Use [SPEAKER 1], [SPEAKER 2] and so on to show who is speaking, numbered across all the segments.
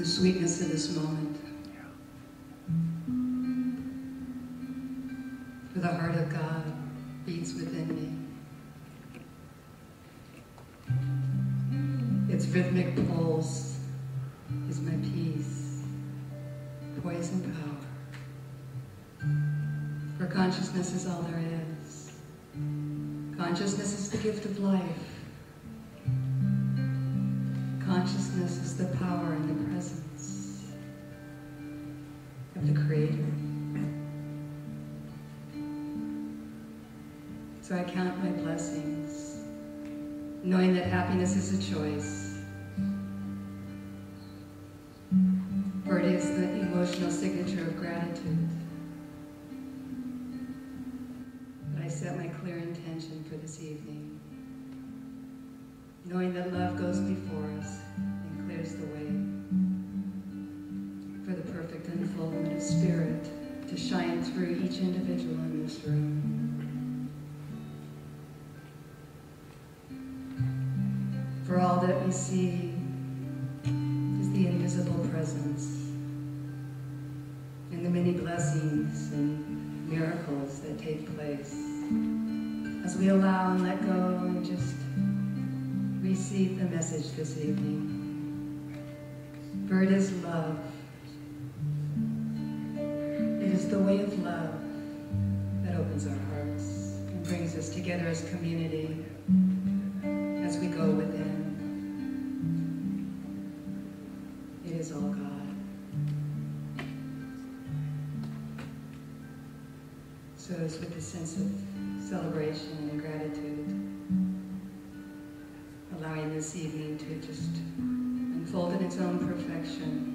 [SPEAKER 1] the sweetness of this moment. For the heart of God beats within me. Its rhythmic pulse is my peace, poise, and power. For consciousness is all there is. Consciousness is the gift of life. Consciousness is the power and the presence of the Creator. So I count my blessings, knowing that happiness is a choice. That we see is the invisible presence and the many blessings and miracles that take place as we allow and let go and just receive the message this evening. For it is love. It is the way of love that opens our hearts and brings us together as community as we go within. It God. So it's with a sense of celebration and gratitude, allowing this evening to just unfold in its own perfection.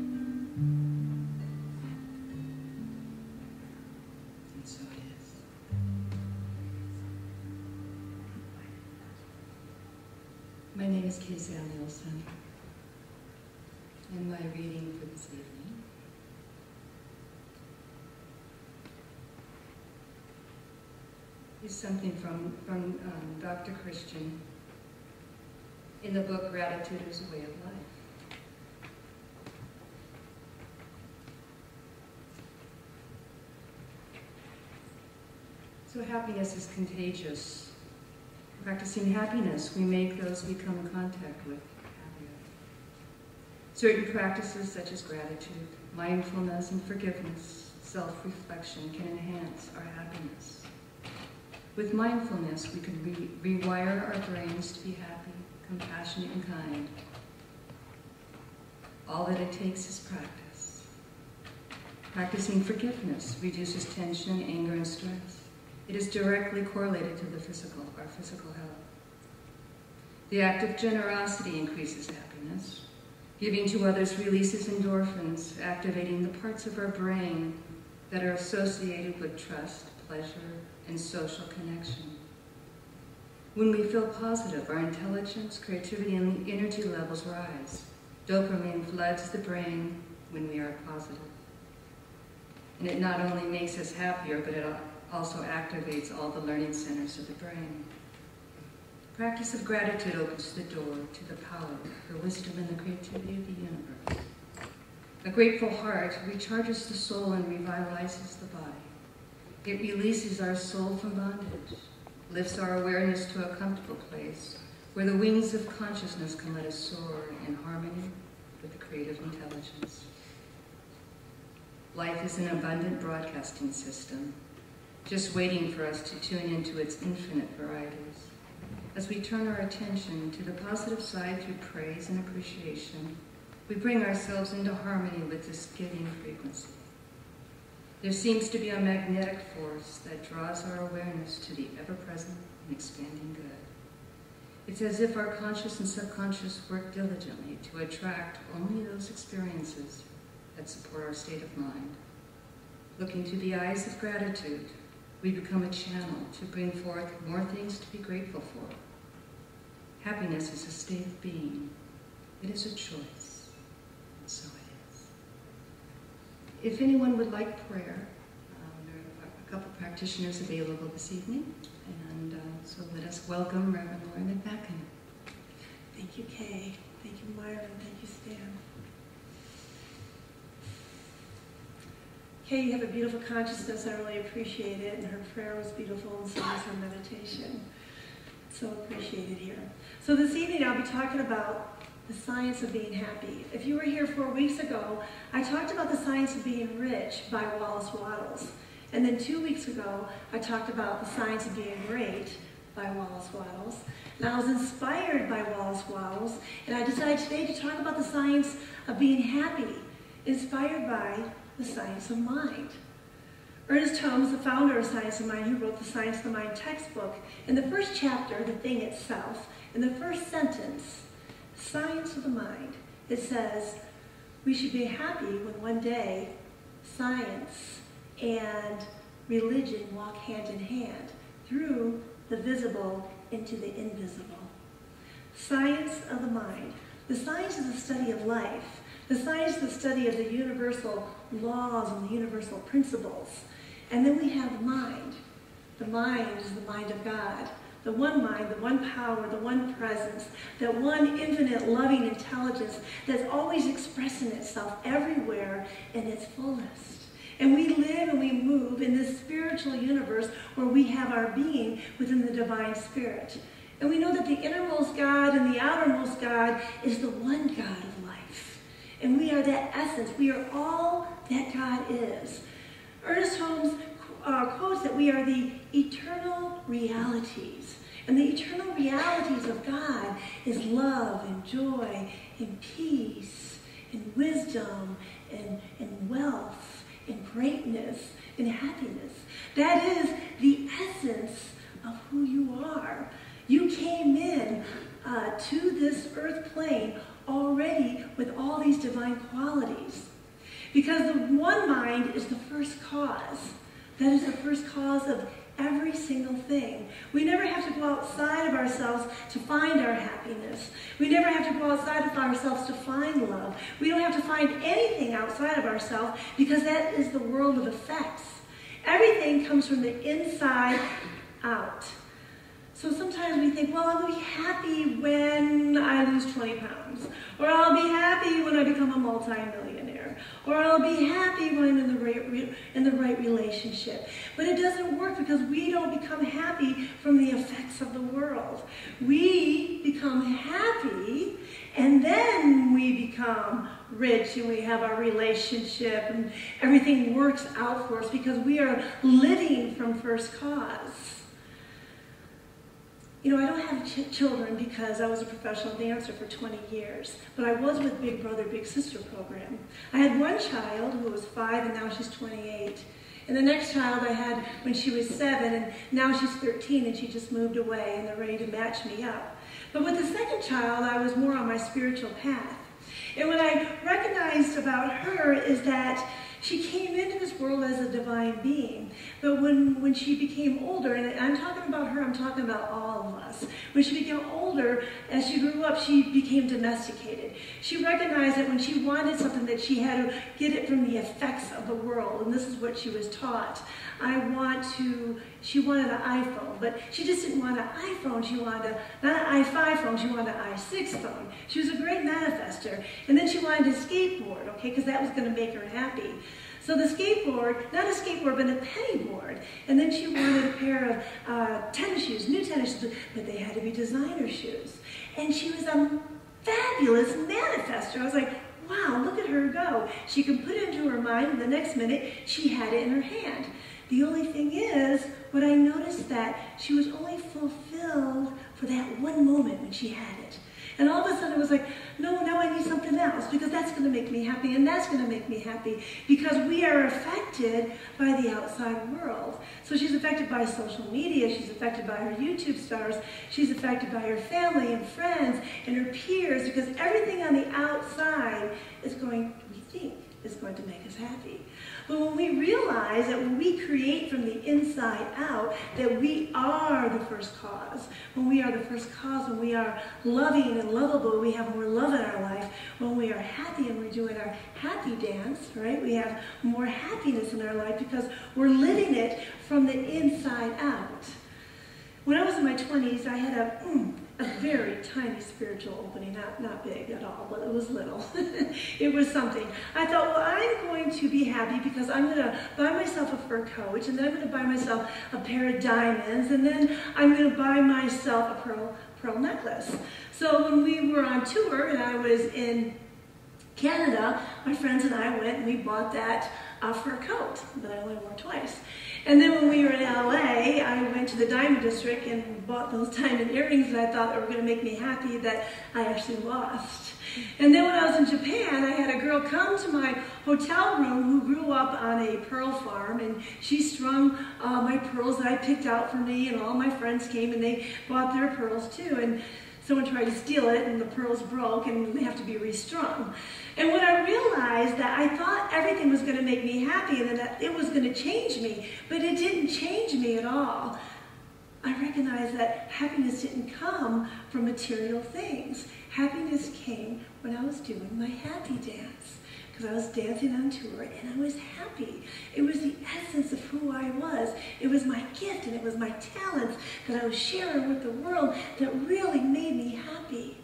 [SPEAKER 1] My name is Samuelson, and my reading for this evening is something from, from um, Dr. Christian in the book Gratitude is a Way of Life. So happiness is contagious. Practicing happiness, we make those we come in contact with. Certain practices such as gratitude, mindfulness, and forgiveness, self-reflection can enhance our happiness. With mindfulness, we can re rewire our brains to be happy, compassionate, and kind. All that it takes is practice. Practicing forgiveness reduces tension, anger, and stress. It is directly correlated to the physical, our physical health. The act of generosity increases happiness. Giving to others releases endorphins, activating the parts of our brain that are associated with trust, pleasure, and social connection. When we feel positive, our intelligence, creativity, and energy levels rise. Dopamine floods the brain when we are positive. And it not only makes us happier, but it also activates all the learning centers of the brain. Practice of gratitude opens the door to the power, the wisdom, and the creativity of the universe. A grateful heart recharges the soul and revitalizes the body. It releases our soul from bondage, lifts our awareness to a comfortable place where the wings of consciousness can let us soar in harmony with the creative intelligence. Life is an abundant broadcasting system, just waiting for us to tune into its infinite varieties. As we turn our attention to the positive side through praise and appreciation, we bring ourselves into harmony with this giving frequency. There seems to be a magnetic force that draws our awareness to the ever-present and expanding good. It's as if our conscious and subconscious work diligently to attract only those experiences that support our state of mind. Looking through the eyes of gratitude, we become a channel to bring forth more things to be grateful for. Happiness is a state of being. It is a choice. And so it is. If anyone would like prayer, um, there are a couple practitioners available this evening. And uh, so let us welcome Reverend Lori McMacken.
[SPEAKER 2] Thank you, Kay. Thank you, Myron. Thank you, Stan. Kay, you have a beautiful consciousness. I really appreciate it. And her prayer was beautiful, and so was her meditation. So appreciated here. So this evening I'll be talking about the science of being happy. If you were here four weeks ago, I talked about the science of being rich by Wallace Wattles. And then two weeks ago, I talked about the science of being great by Wallace Wattles. And I was inspired by Wallace Wattles, and I decided today to talk about the science of being happy, inspired by the science of mind. Ernest Holmes, the founder of Science of Mind, who wrote the Science of the Mind textbook, in the first chapter, The Thing Itself, in the first sentence, Science of the Mind, it says, we should be happy when one day science and religion walk hand in hand through the visible into the invisible. Science of the mind. The science is the study of life. Is the study of the universal laws and the universal principles. And then we have mind. The mind is the mind of God. The one mind, the one power, the one presence, that one infinite loving intelligence that's always expressing itself everywhere in its fullest. And we live and we move in this spiritual universe where we have our being within the divine spirit. And we know that the innermost God and the outermost God is the one God of. And we are that essence. We are all that God is. Ernest Holmes uh, quotes that we are the eternal realities. And the eternal realities of God is love and joy and peace and wisdom and, and wealth and greatness and happiness. That is the essence of who you are. You came in uh, to this earth plane already with all these divine qualities. Because the one mind is the first cause. That is the first cause of every single thing. We never have to go outside of ourselves to find our happiness. We never have to go outside of ourselves to find love. We don't have to find anything outside of ourselves because that is the world of effects. Everything comes from the inside we think, well, I'll be happy when I lose 20 pounds, or I'll be happy when I become a multimillionaire, or I'll be happy when I'm in the right, in the right relationship. But it doesn't work because we don't become happy from the effects of the world. We become happy, and then we become rich and we have our relationship and everything works out for us because we are living from first cause. You know, I don't have ch children because I was a professional dancer for 20 years, but I was with Big Brother, Big Sister program. I had one child who was five and now she's 28. And the next child I had when she was seven and now she's 13 and she just moved away and they're ready to match me up. But with the second child, I was more on my spiritual path. And what I recognized about her is that she came into this world as a divine being. But when, when she became older, and I'm talking about her, I'm talking about all of us. When she became older, as she grew up, she became domesticated. She recognized that when she wanted something that she had to get it from the effects of the world. And this is what she was taught. I want to, she wanted an iPhone, but she just didn't want an iPhone. She wanted a, not an i5 phone, she wanted an i6 phone. She was a great manifester. And then she wanted a skateboard, okay, because that was going to make her happy. So the skateboard, not a skateboard, but a penny board. And then she wanted a pair of uh, tennis shoes, new tennis shoes, but they had to be designer shoes. And she was a fabulous manifester. I was like, wow, look at her go. She could put it into her mind, and the next minute, she had it in her hand. The only thing is, what I noticed that she was only fulfilled for that one moment when she had it. And all of a sudden it was like, no, now I need something else because that's going to make me happy and that's going to make me happy because we are affected by the outside world. So she's affected by social media, she's affected by her YouTube stars, she's affected by her family and friends and her peers because everything on the outside is going, we think, is going to make us happy. But when we realize that when we create from the inside out, that we are the first cause, when we are the first cause, when we are loving and lovable, we have more love in our life, when we are happy and we're doing our happy dance, right? We have more happiness in our life because we're living it from the inside out. When I was in my 20s, I had a, mm, a very tiny spiritual opening, not, not big at all, but it was little. it was something. I thought, well, I'm going to be happy because I'm going to buy myself a fur coat, and then I'm going to buy myself a pair of diamonds, and then I'm going to buy myself a pearl, pearl necklace. So when we were on tour and I was in Canada, my friends and I went and we bought that uh, fur coat that I only wore twice. And then when we were in LA, I went to the Diamond District and bought those diamond earrings that I thought were going to make me happy that I actually lost. And then when I was in Japan, I had a girl come to my hotel room who grew up on a pearl farm, and she strung uh, my pearls that I picked out for me, and all my friends came and they bought their pearls too. And someone tried to steal it and the pearls broke and they have to be restrung. And when I realized that I thought everything was going to make me happy and that it was going to change me, but it didn't change me at all, I recognized that happiness didn't come from material things. Happiness came when I was doing my happy dance because I was dancing on tour and I was happy. It was the essence of who I was. It was my gift and it was my talents that I was sharing with the world that really made me happy.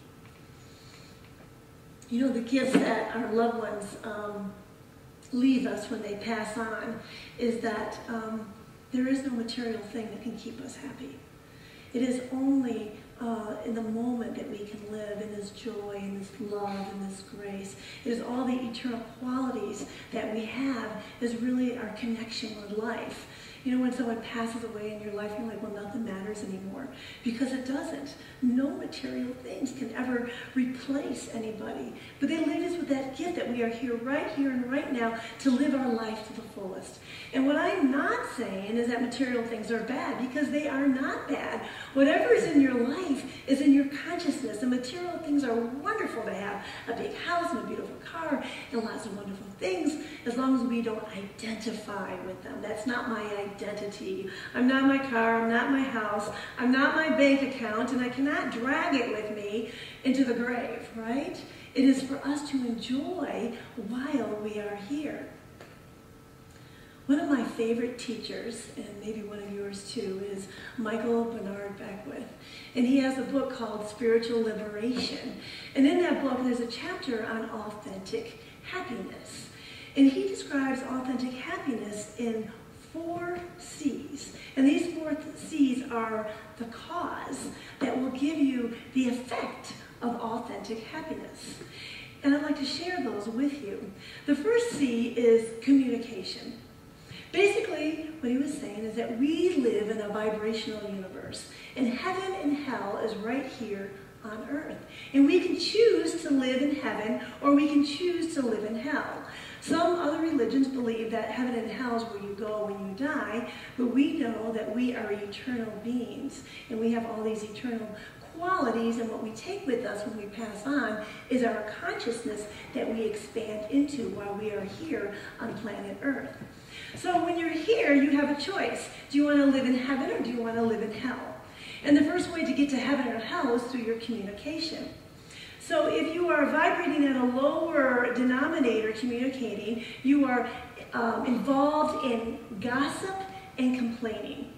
[SPEAKER 2] You know, the gifts that our loved ones um, leave us when they pass on is that um, there is no material thing that can keep us happy. It is only uh, in the moment that we can live in this joy and this love and this grace. It is all the eternal qualities that we have is really our connection with life. You know, when someone passes away in your life, you're like, well, nothing matters anymore. Because it doesn't. No material things can ever replace anybody. But they leave us with that gift that we are here right here and right now to live our life to the fullest. I'm not saying is that material things are bad, because they are not bad. Whatever is in your life is in your consciousness. And material things are wonderful to have. A big house and a beautiful car and lots of wonderful things, as long as we don't identify with them. That's not my identity. I'm not my car, I'm not my house, I'm not my bank account, and I cannot drag it with me into the grave, right? It is for us to enjoy while we are here. One of my favorite teachers, and maybe one of yours too, is Michael Bernard Beckwith. And he has a book called Spiritual Liberation. And in that book, there's a chapter on authentic happiness. And he describes authentic happiness in four C's. And these four C's are the cause that will give you the effect of authentic happiness. And I'd like to share those with you. The first C is communication. Basically, what he was saying is that we live in a vibrational universe, and heaven and hell is right here on earth. And we can choose to live in heaven or we can choose to live in hell. Some other religions believe that heaven and hell is where you go when you die, but we know that we are eternal beings and we have all these eternal qualities and what we take with us when we pass on is our consciousness that we expand into while we are here on planet Earth. So when you're here, you have a choice. Do you want to live in heaven or do you want to live in hell? And the first way to get to heaven or hell is through your communication. So if you are vibrating at a lower denominator communicating, you are um, involved in gossip and complaining.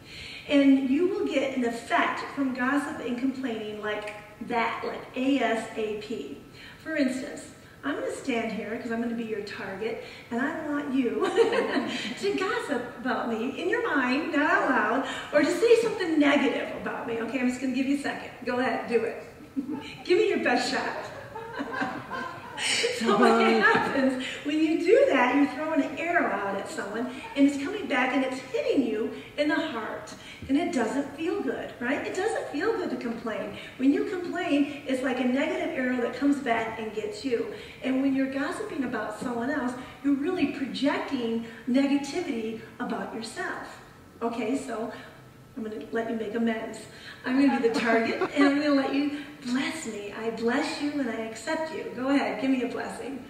[SPEAKER 2] And you will get an effect from gossip and complaining like that, like ASAP. For instance, I'm going to stand here because I'm going to be your target, and I want you to gossip about me in your mind, not out loud, or to say something negative about me. Okay, I'm just going to give you a second. Go ahead, do it. give me your best shot. so what happens when you do that, you're throwing an arrow out at someone, and it's coming back and it's hitting you in the heart. And it doesn't feel good, right? It doesn't feel good to complain. When you complain, it's like a negative arrow that comes back and gets you. And when you're gossiping about someone else, you're really projecting negativity about yourself. Okay, so I'm going to let you make amends. I'm going to be the target, and I'm going to let you bless me. I bless you and I accept you. Go ahead, give me a blessing.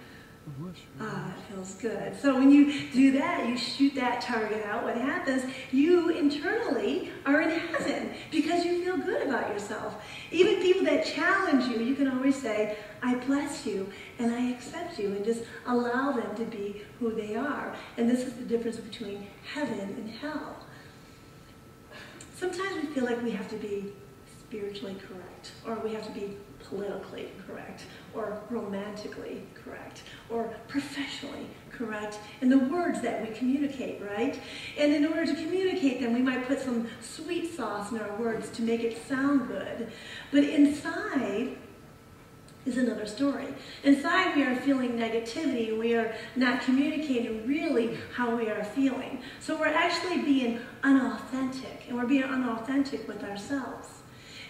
[SPEAKER 2] Ah, it feels good. So when you do that, you shoot that target out. What happens? You internally are in heaven because you feel good about yourself. Even people that challenge you, you can always say, I bless you and I accept you and just allow them to be who they are. And this is the difference between heaven and hell. Sometimes we feel like we have to be spiritually correct, or we have to be politically correct, or romantically correct, or professionally correct in the words that we communicate, right? And in order to communicate them, we might put some sweet sauce in our words to make it sound good. But inside, is another story. Inside, we are feeling negativity. We are not communicating really how we are feeling. So we're actually being unauthentic, and we're being unauthentic with ourselves.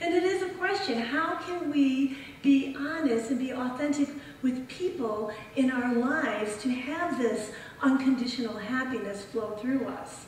[SPEAKER 2] And it is a question how can we be honest and be authentic with people in our lives to have this unconditional happiness flow through us?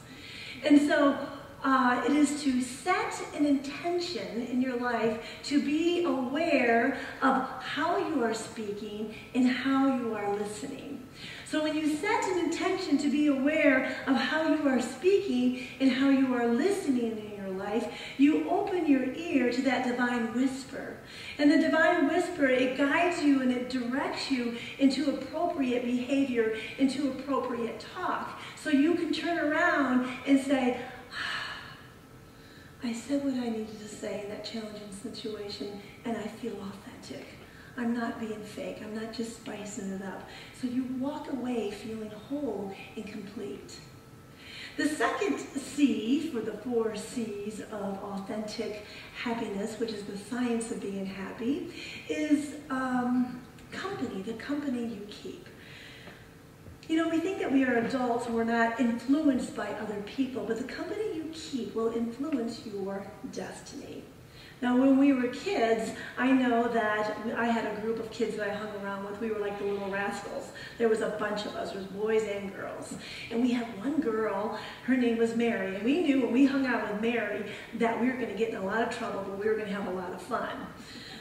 [SPEAKER 2] And so, uh, it is to set an intention in your life to be aware of how you are speaking and how you are listening. So when you set an intention to be aware of how you are speaking and how you are listening in your life, you open your ear to that divine whisper. And the divine whisper, it guides you and it directs you into appropriate behavior, into appropriate talk. So you can turn around and say, ah, I said what I needed to say in that challenging situation, and I feel authentic. I'm not being fake. I'm not just spicing it up. So you walk away feeling whole and complete. The second C for the four C's of authentic happiness, which is the science of being happy, is um, company, the company you keep. You know, we think that we are adults and we're not influenced by other people, but the company you keep will influence your destiny. Now, when we were kids, I know that I had a group of kids that I hung around with. We were like the little rascals. There was a bunch of us. There was boys and girls. And we had one girl, her name was Mary. And we knew when we hung out with Mary that we were going to get in a lot of trouble, but we were going to have a lot of fun.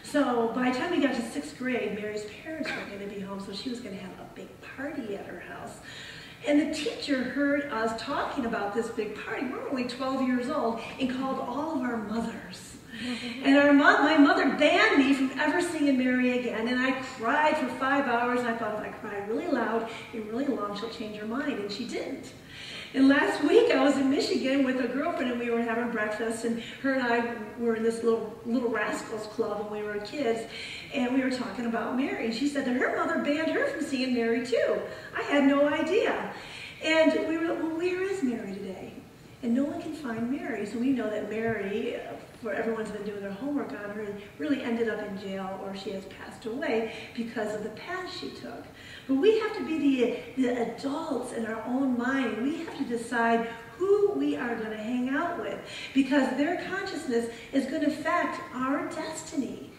[SPEAKER 2] So by the time we got to sixth grade, Mary's parents were going to be home, so she was going to have a big party at her house. And the teacher heard us talking about this big party. We we're only 12 years old and called all of our mothers. And our mo- my mother banned me from ever singing Mary again. And I cried for five hours. And I thought if I cry really loud and really long, she'll change her mind. And she didn't. And last week I was in Michigan with a girlfriend and we were having breakfast and her and I were in this little little rascals club when we were kids and we were talking about Mary. And she said that her mother banned her from seeing Mary too. I had no idea. And we were, well, where is Mary today? And no one can find Mary. So we know that Mary, where everyone's been doing their homework on her, and really ended up in jail or she has passed away because of the path she took. But we have to be the, the adults in our own mind. We have to decide who we are going to hang out with because their consciousness is going to affect our destiny.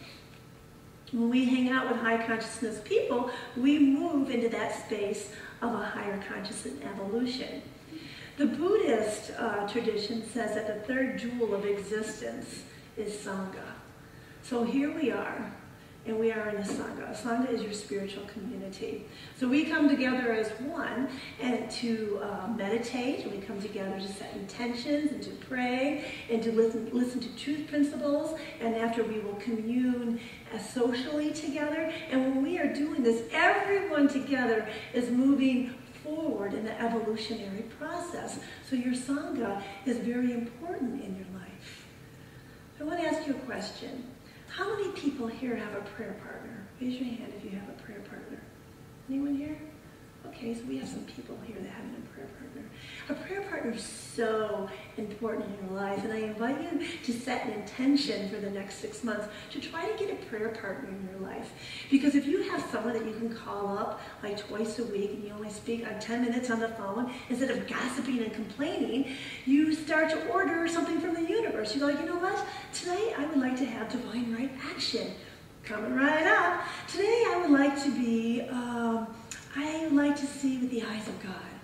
[SPEAKER 2] When we hang out with high consciousness people, we move into that space of a higher consciousness evolution. The Buddhist uh, tradition says that the third jewel of existence is Sangha. So here we are, and we are in a Sangha. Sangha is your spiritual community. So we come together as one and to uh, meditate, and we come together to set intentions and to pray and to listen, listen to truth principles, and after we will commune uh, socially together. And when we are doing this, everyone together is moving forward in the evolutionary process. So your Sangha is very important in your life. I want to ask you a question. How many people here have a prayer partner? Raise your hand if you have a prayer partner. Anyone here? Okay, so we have some people here that have a prayer partner. Is so important in your life, and I invite you to set an intention for the next six months to try to get a prayer partner in your life. Because if you have someone that you can call up like twice a week and you only speak on 10 minutes on the phone, instead of gossiping and complaining, you start to order something from the universe. You go, you know what? Today I would like to have divine right action. Coming right up. Today I would like to be. Um, I would like to see with the eyes of God.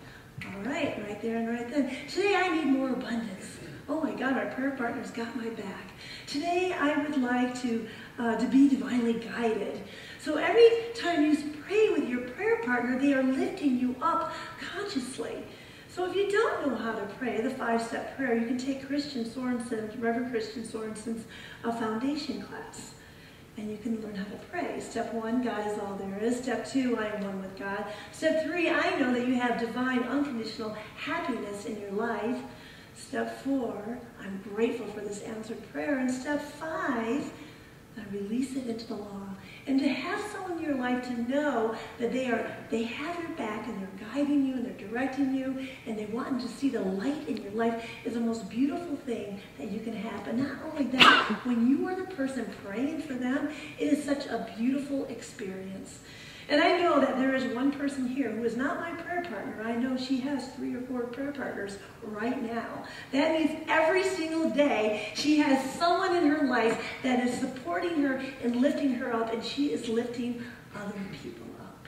[SPEAKER 2] All right, right there and right then. Today I need more abundance. Oh my God, our prayer partner's got my back. Today I would like to, uh, to be divinely guided. So every time you pray with your prayer partner, they are lifting you up consciously. So if you don't know how to pray the five-step prayer, you can take Christian Sorensen, Reverend Christian Sorensen's uh, foundation class and you can learn how to pray. Step one, God is all there is. Step two, I am one with God. Step three, I know that you have divine, unconditional happiness in your life. Step four, I'm grateful for this answered prayer. And step five, I release it into the law. And to have someone in your life to know that they are they have your back and they're guiding you and they're directing you and they want to see the light in your life is the most beautiful thing that you can have. But not only that, when you are the person praying for them, it is such a beautiful experience. And I know that there is one person here who is not my prayer partner. I know she has three or four prayer partners right now. That means every single day she has someone in her life that is supporting her and lifting her up, and she is lifting other people up.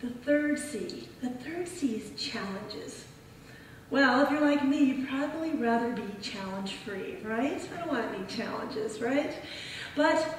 [SPEAKER 2] The third C. The third C is challenges. Well, if you're like me, you'd probably rather be challenge free, right? I don't want any challenges, right? But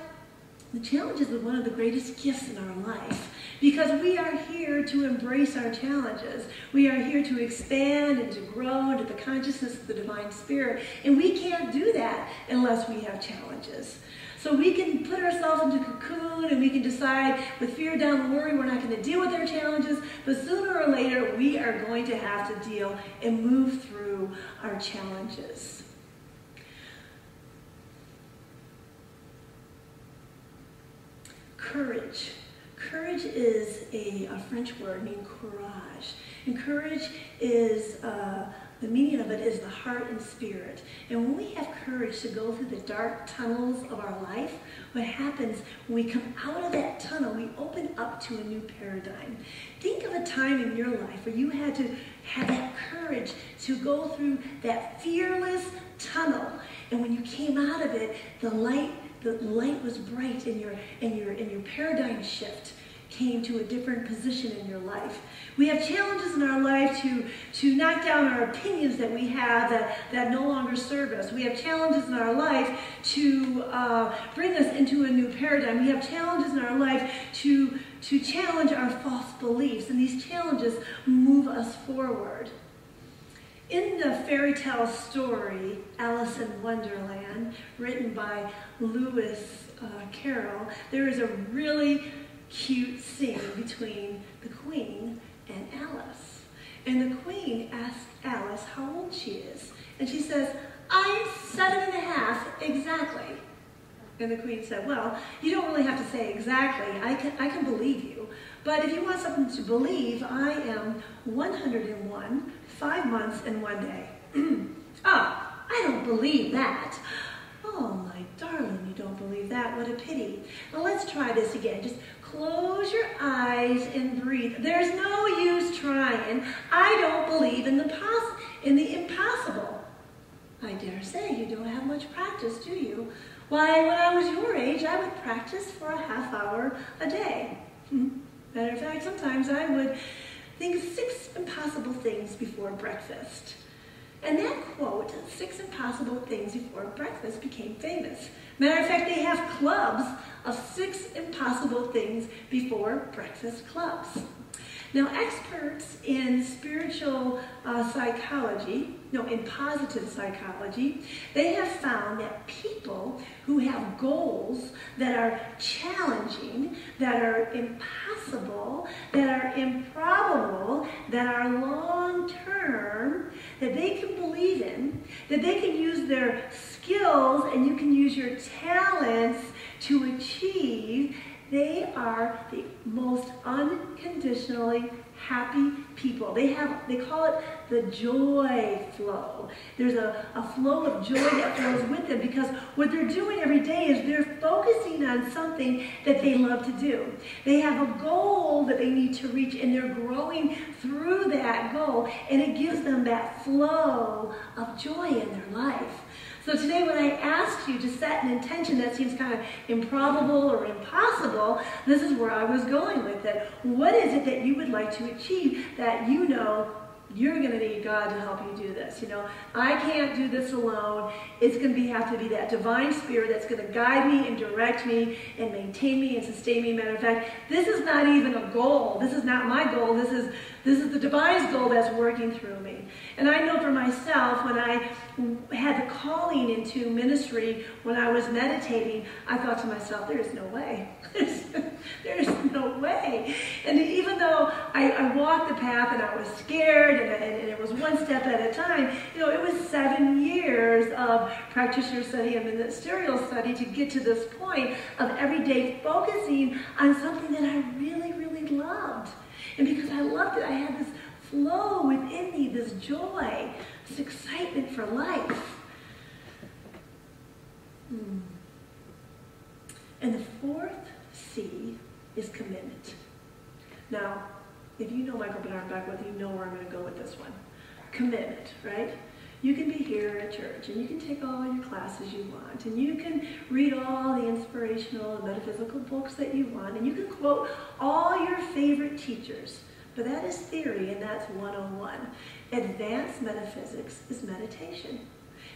[SPEAKER 2] the challenges are one of the greatest gifts in our life because we are here to embrace our challenges. We are here to expand and to grow into the consciousness of the divine spirit. And we can't do that unless we have challenges. So we can put ourselves into cocoon and we can decide with fear, doubt, and worry we're not going to deal with our challenges. But sooner or later, we are going to have to deal and move through our challenges. Courage. Courage is a, a French word meaning courage. And courage is, uh, the meaning of it is the heart and spirit. And when we have courage to go through the dark tunnels of our life, what happens when we come out of that tunnel, we open up to a new paradigm. Think of a time in your life where you had to have that courage to go through that fearless tunnel. And when you came out of it, the light the light was bright and your, and your, and your paradigm shift came to a different position in your life. We have challenges in our life to, to knock down our opinions that we have that, that no longer serve us. We have challenges in our life to uh, bring us into a new paradigm. We have challenges in our life to, to challenge our false beliefs, and these challenges move us forward. In the fairy tale story, Alice in Wonderland, written by Lewis uh, Carroll, there is a really cute scene between the queen and Alice. And the queen asks Alice how old she is. And she says, I'm seven and a half exactly. And the queen said, well, you don't really have to say exactly. I can, I can believe you. But if you want something to believe, I am 101 Five months and one day. ah, I don't believe that. Oh, my darling, you don't believe that. What a pity. Now let's try this again. Just close your eyes and breathe. There's no use trying. I don't believe in the pos- in the impossible. I dare say you don't have much practice, do you? Why, when I was your age, I would practice for a half hour a day. Matter of fact, sometimes I would Think six impossible things before breakfast. And that quote, six impossible things before breakfast, became famous. Matter of fact, they have clubs of six impossible things before breakfast clubs. Now, experts in spiritual uh, psychology, no, in positive psychology, they have found that people who have goals that are challenging, that are impossible, that are improbable, that are long term, that they can believe in, that they can use their skills and you can use your talents to achieve, they are the most unconditionally happy people. They have they call it the joy flow. There's a, a flow of joy that flows with them because what they're doing every day is they're focusing on something that they love to do. They have a goal that they need to reach and they're growing through that goal and it gives them that flow of joy in their life. So today when I asked you to set an intention that seems kind of improbable or impossible, this is where I was going with it. What is it that you would like to achieve that you know you're going to need God to help you do this. You know, I can't do this alone. It's going to be, have to be that divine spirit that's going to guide me and direct me and maintain me and sustain me. Matter of fact, this is not even a goal. This is not my goal. This is this is the divine's goal that's working through me. And I know for myself, when I had the calling into ministry, when I was meditating, I thought to myself, there is no way. There's no way. And even though I, I walked the path and I was scared and, and, and, it was one step at a time, you know, it was seven years of practitioner study and ministerial study to get to this point of every day focusing on something that I really, really loved. And because I loved it, I had this flow within me, this joy, this excitement for life. Hmm. And the fourth C is commitment. Now, if you know Michael Bernard Beckwith, you know where I'm going to go with this one. Commitment, right? You can be here at church and you can take all your classes you want and you can read all the inspirational and metaphysical books that you want and you can quote all your favorite teachers. But that is theory and that's 101. Advanced metaphysics is meditation.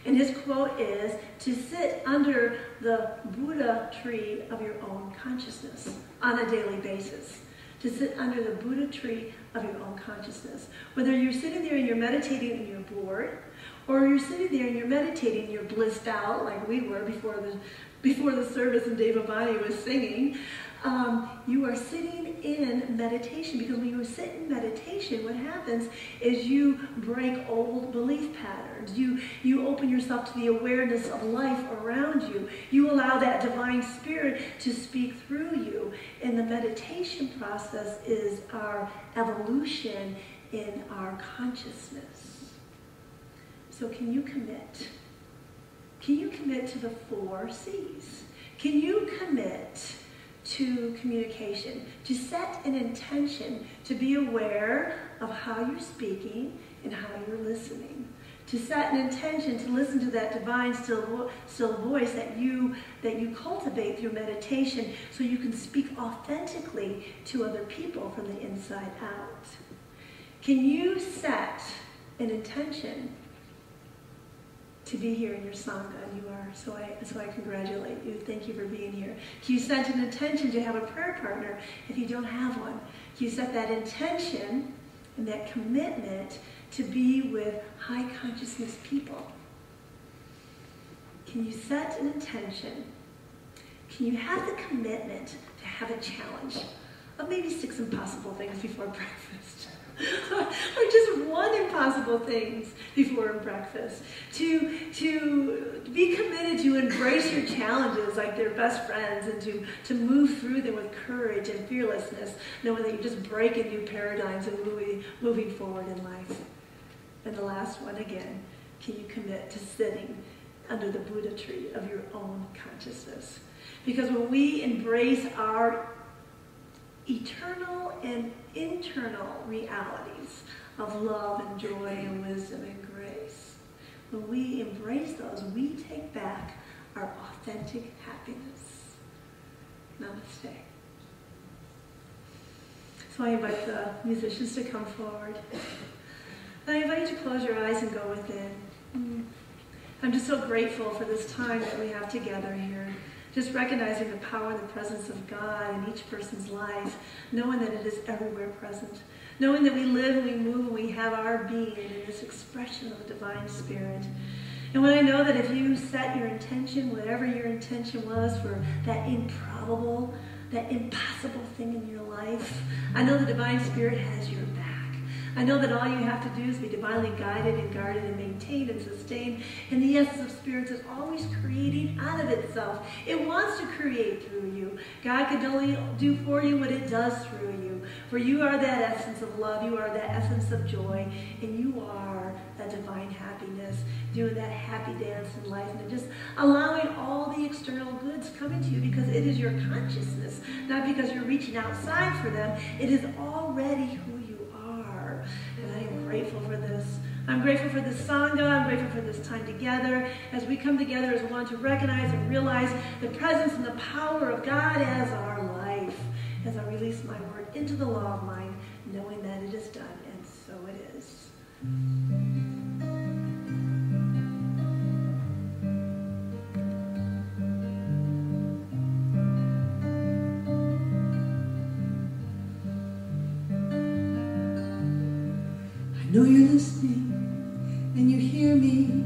[SPEAKER 2] And his quote is to sit under the Buddha tree of your own consciousness on a daily basis. To sit under the Buddha tree of your own consciousness. Whether you're sitting there and you're meditating and you're bored, or you're sitting there and you're meditating and you're blissed out like we were before the before the service and Dave Abani was singing, um, you are sitting in meditation because when you sit in meditation, what happens is you break old belief patterns. You, you open yourself to the awareness of life around you. You allow that divine spirit to speak through you. And the meditation process is our evolution in our consciousness. So can you commit? Can you commit to the four C's? Can you commit to communication, to set an intention, to be aware of how you're speaking and how you're listening. To set an intention to listen to that divine still, still voice that you, that you cultivate through meditation so you can speak authentically to other people from the inside out. Can you set an intention to be here in your Sangha, and you are. So I, so I congratulate you. Thank you for being here. Can you set an intention to have a prayer partner if you don't have one. Can you set that intention and that commitment to be with high consciousness people. Can you set an intention? Can you have the commitment to have a challenge of maybe six impossible things before breakfast? Or just one impossible things before breakfast. To, to be committed to embrace your challenges like they're best friends and to, to move through them with courage and fearlessness, knowing that you're just breaking new paradigms and moving, moving forward in life. And the last one again, can you commit to sitting under the Buddha tree of your own consciousness? Because when we embrace our eternal and internal realities of love and joy and wisdom and grace. When we embrace those, we take back our authentic happiness. Namaste. So I invite the musicians to come forward. And I invite you to close your eyes and go within. I'm just so grateful for this time that we have together here. Just recognizing the power and the presence of God in each person's life, knowing that it is everywhere present, knowing that we live and we move and we have our being in this expression of the divine spirit. And when I know that if you set your intention, whatever your intention was for that improbable, that impossible thing in your life, I know the divine spirit has your back. I know that all you have to do is be divinely guided and guarded and maintained and sustained. And the essence of spirits is always creating out of itself. It wants to create through you. God can only do for you what it does through you. For you are that essence of love. You are that essence of joy. And you are that divine happiness, doing that happy dance in life and just allowing all the external goods coming to you because it is your consciousness, not because you're reaching outside for them. It is already who grateful for this. I'm grateful for this Sangha. I'm grateful for this time together as we come together as one to recognize and realize the presence and the power of God as our life. As I release my word into the law of mind, knowing that it is done,
[SPEAKER 3] know you're listening and you hear me.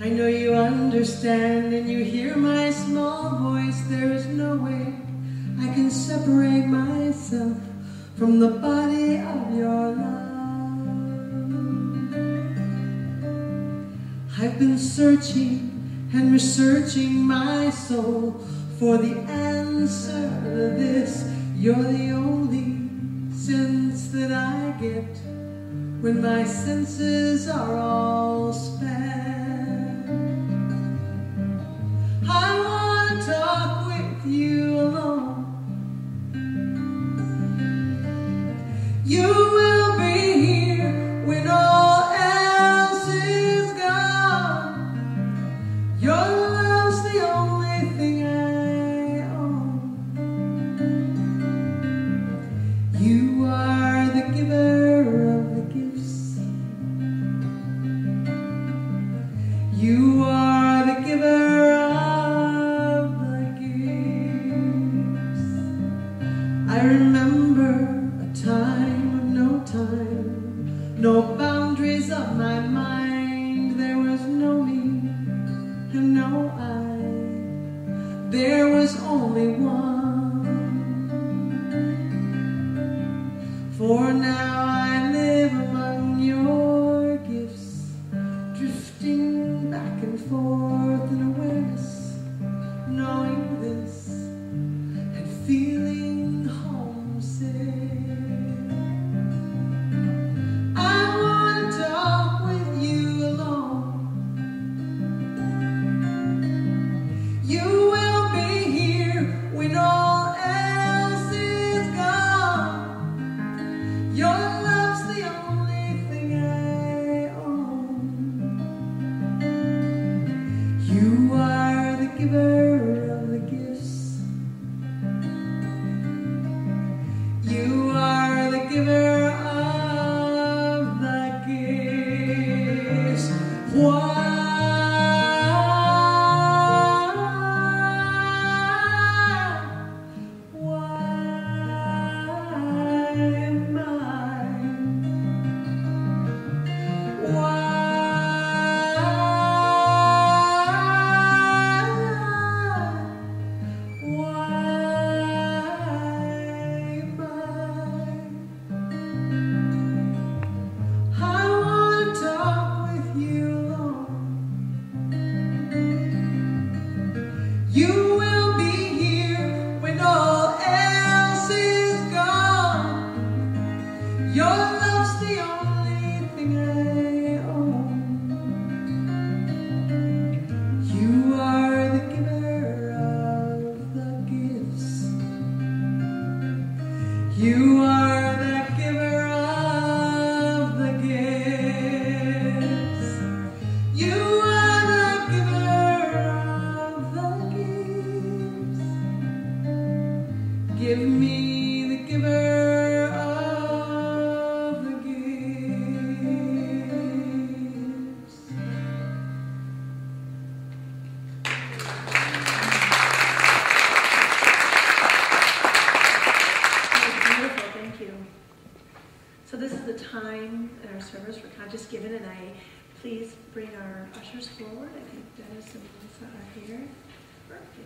[SPEAKER 3] I know you understand and you hear my small voice. There is no way I can separate myself from the body of your love. I've been searching and researching my soul for the answer to this. You're the only sense that I get when my senses are all spent. I want to talk with you For now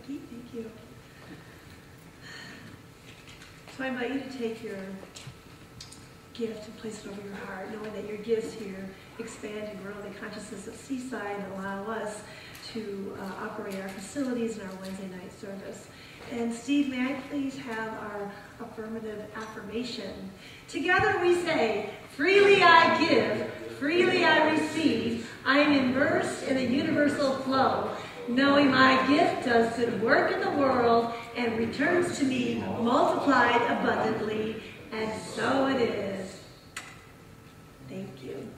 [SPEAKER 2] Thank you. So I invite you to take your gift and place it over your heart, knowing that your gifts here expand and grow the consciousness of Seaside and allow us to uh, operate our facilities and our Wednesday night service. And Steve, may I please have our affirmative affirmation? Together we say, freely I give, freely I receive. I am immersed in a universal flow, knowing my gift does good work in the world and returns to me multiplied abundantly. And so it is. Thank you.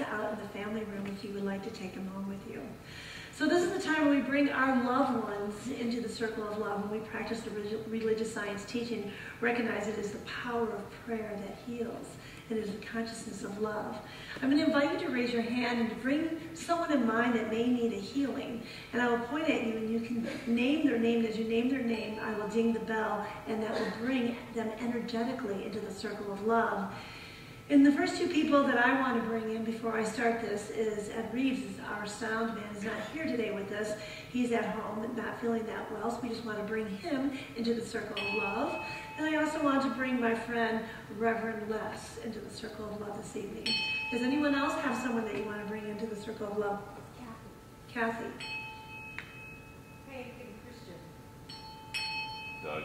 [SPEAKER 2] C's out in the family room if you would like to take them home with you. So this is the time when we bring our loved ones into the circle of love, when we practice the religious science teaching, recognize it is the power of prayer that heals. It is the consciousness of love. I'm going to invite you to raise your hand and to bring someone in mind that may need a healing. And I will point at you and you can name their name. As you name their name, I will ding the bell and that will bring them energetically into the circle of love. And the first two people that I want to bring in before I start this is Ed Reeves, our sound man, is not here today with us. He's at home and not feeling that well, so we just want to bring him into the circle of love. And I also want to bring my friend Reverend Les into the circle of love this evening. Does anyone else have someone that you want to bring into the circle of love? Kathy. Kathy.
[SPEAKER 4] Hey, Christian.
[SPEAKER 5] Doug.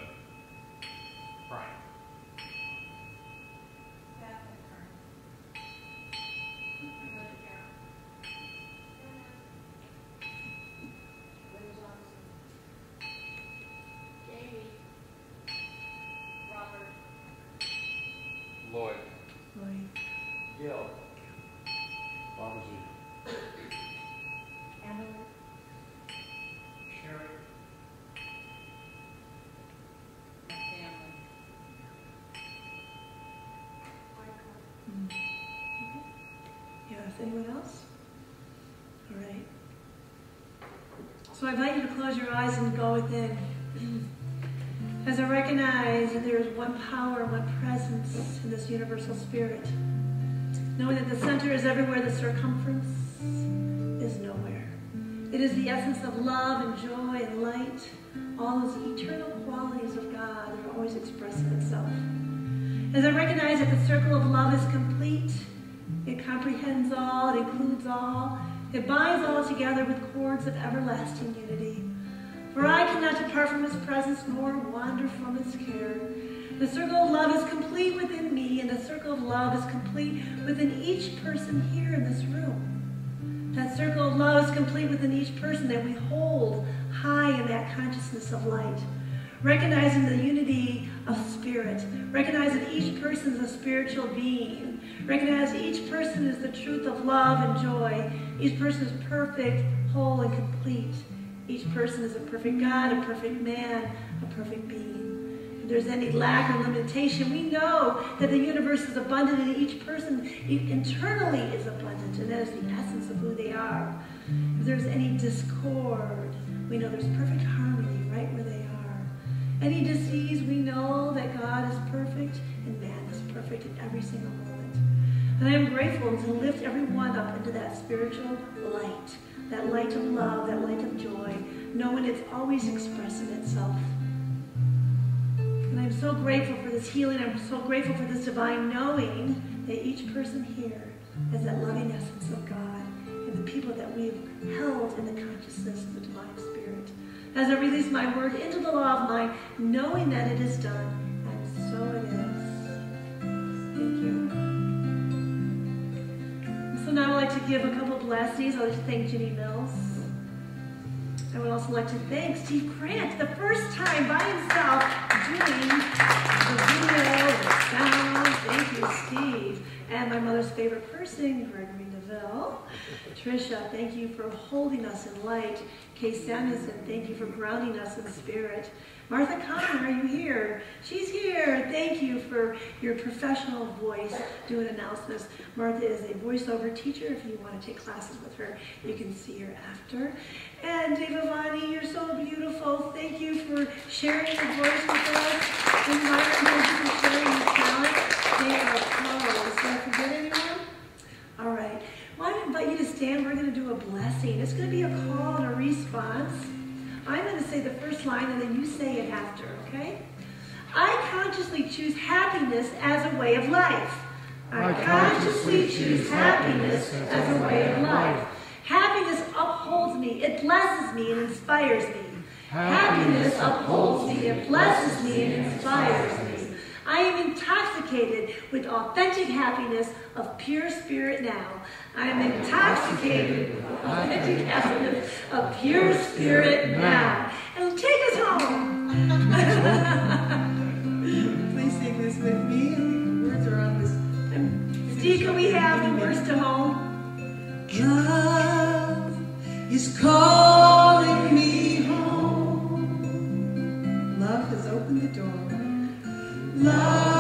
[SPEAKER 2] Anyone else? All right. So I invite you to close your eyes and go within. As I recognize that there is one power, one presence in this universal spirit. Knowing that the center is everywhere, the circumference is nowhere. It is the essence of love and joy and light. All those eternal qualities of God are always expressing itself. As I recognize that the circle of love is complete, it comprehends all, it includes all. It binds all together with cords of everlasting unity. For I cannot depart from his presence nor wander from his care. The circle of love is complete within me, and the circle of love is complete within each person here in this room. That circle of love is complete within each person that we hold high in that consciousness of light. Recognizing the unity of spirit, Recognize that each person is a spiritual being, Recognize each person is the truth of love and joy. Each person is perfect, whole, and complete. Each person is a perfect God, a perfect man, a perfect being. If there's any lack or limitation, we know that the universe is abundant and each person internally is abundant, and that is the essence of who they are. If there's any discord, we know there's perfect harmony Any disease, we know that God is perfect and man is perfect in every single moment. And I am grateful to lift everyone up into that spiritual light, that light of love, that light of joy, knowing it's always expressing itself. And I'm so grateful for this healing. I'm so grateful for this divine knowing that each person here has that loving essence of God and the people that we've held in the consciousness of the divine. As I release my word into the law of mind, knowing that it is done, and so it is. Thank you. So now I'd like to give a couple blessings. I'd like to thank Ginny Mills. I would also like to thank Steve Grant, the first time by himself doing the video, the sound. Thank you, Steve. And my mother's favorite person, Gregory Neville. Trisha, thank you for holding us in light. Kay Samuelson, thank you for grounding us in spirit. Martha Connor, are you here? She's here. Thank you for your professional voice doing announcements. Martha is a voiceover teacher. If you want to take classes with her, you can see her after. And Dave Avani, you're so beautiful. Thank you for sharing. your voice with us. Invite them to sharing your talent. They are pros. Did I forget anyone? All right. Well, I invite you to stand. We're going to do a blessing. It's going to be a call and a response. I'm going to say the first line and then you say it after, okay? I consciously choose happiness as a way of life. I consciously choose happiness as a way of life upholds me, it blesses me and inspires me. Happiness upholds me, it blesses me and inspires me. I am intoxicated with authentic happiness of pure spirit now. I am intoxicated with authentic happiness of pure spirit now. And take us home.
[SPEAKER 3] Please sing this with me. The words are on
[SPEAKER 2] this.
[SPEAKER 3] Steve, can we have the words
[SPEAKER 2] to home?
[SPEAKER 3] Good is calling me home. Love has opened the door. Love.